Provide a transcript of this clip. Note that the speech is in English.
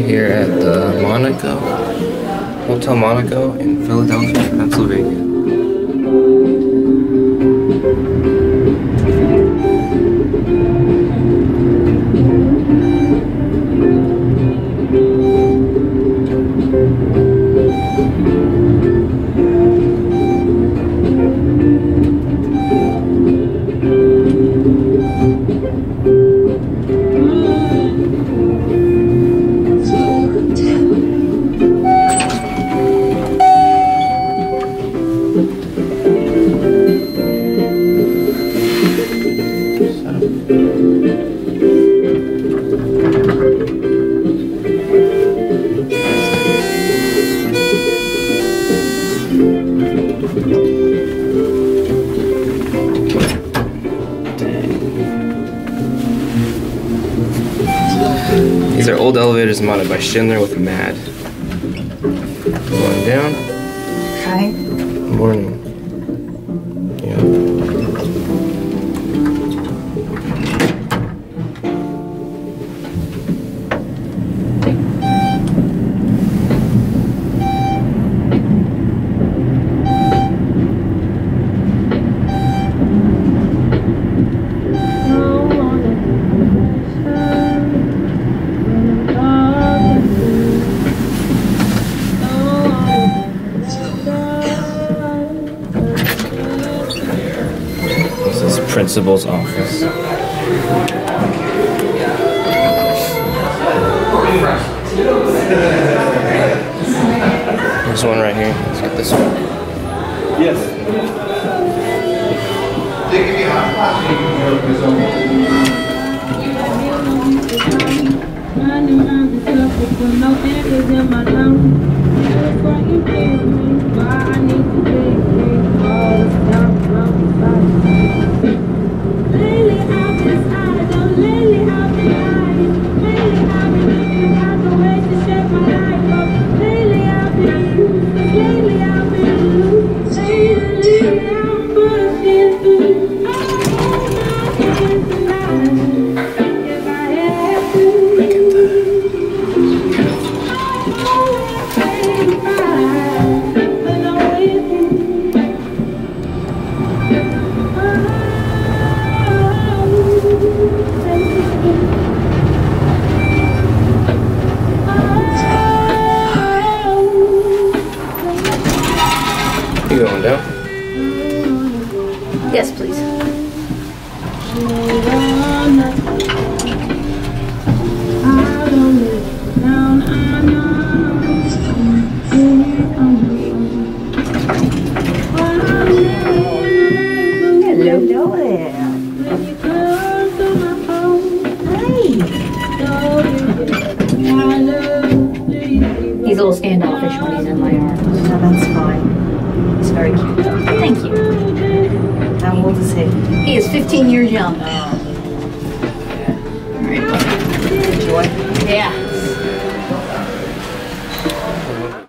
here at the Monaco, Hotel Monaco in Philadelphia, Pennsylvania. Old elevators modded by Schindler with MAD. Going down. Hi. Morning. Principal's office. There's one right here. Let's get this one. Running Yes, please. Hello there. He's a little standoffish when he's in my arms. No, that's fine. He's very cute. Thank you. How old is he? He is 15 years young. Oh. Enjoy. Yeah.